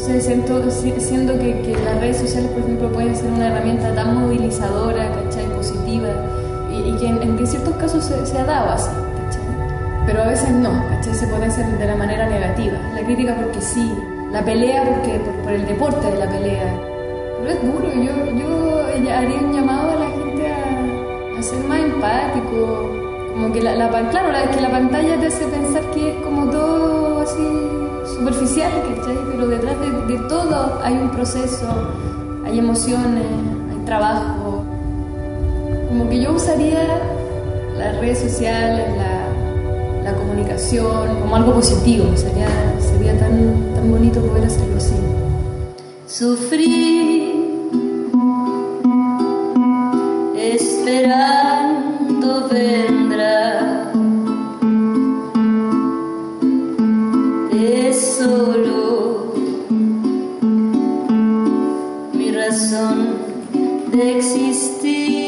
siento, siendo que, que, las redes sociales, por ejemplo, pueden ser una herramienta tan movilizadora, ¿cachai? Positiva, y, que en, ciertos casos se, se ha dado así, ¿cachai? Pero a veces no, ¿cachai? Se puede hacer de la manera negativa. La crítica porque sí, la pelea porque por, el deporte de la pelea. Pero es duro, yo, yo haría un llamado a la gente a, a ser más empático, como que la, la, claro, la, que la pantalla te hace pensar que es como todo así superficial, ¿cachai? Pero detrás de, todo hay un proceso, hay emociones, hay trabajo. Como que yo usaría las redes sociales, la, la comunicación como algo positivo, sería, sería tan, tan bonito poder hacerlo así. Sufrir, razón de existir,